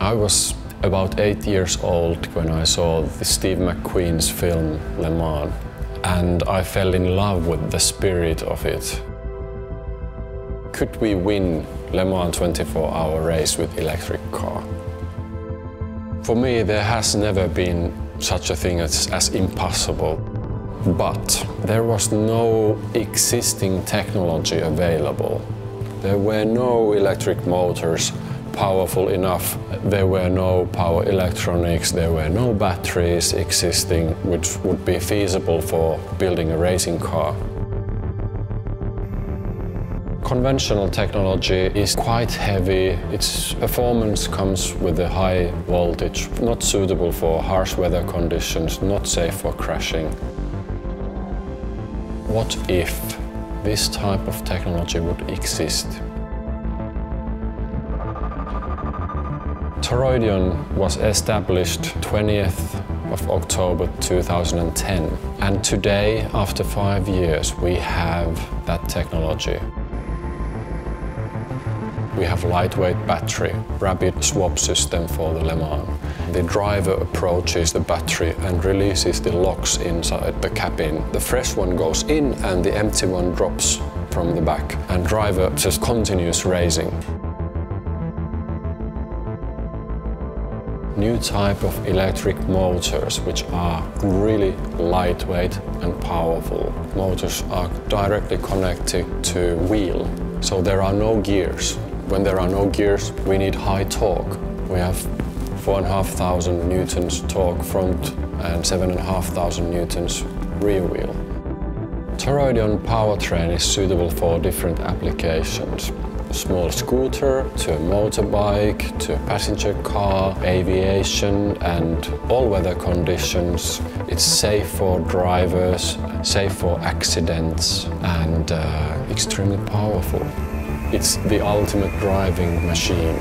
I was about eight years old when I saw the Steve McQueen's film Le Mans, and I fell in love with the spirit of it. Could we win Le Mans 24-hour race with electric car? For me, there has never been such a thing as, as impossible. But there was no existing technology available. There were no electric motors powerful enough. There were no power electronics, there were no batteries existing which would be feasible for building a racing car. Conventional technology is quite heavy. Its performance comes with a high voltage, not suitable for harsh weather conditions, not safe for crashing. What if this type of technology would exist? Toroidion was established 20th of October 2010 and today, after five years, we have that technology. We have lightweight battery, rapid swap system for the Le Mans. The driver approaches the battery and releases the locks inside the cabin. The fresh one goes in and the empty one drops from the back and driver just continues racing. New type of electric motors which are really lightweight and powerful. Motors are directly connected to wheel, so there are no gears. When there are no gears, we need high torque. We have 4,500 newtons torque front and 7,500 newtons rear wheel. Toroidion powertrain is suitable for different applications. Small scooter to a motorbike to a passenger car, aviation and all weather conditions. It's safe for drivers, safe for accidents and uh, extremely powerful. It's the ultimate driving machine.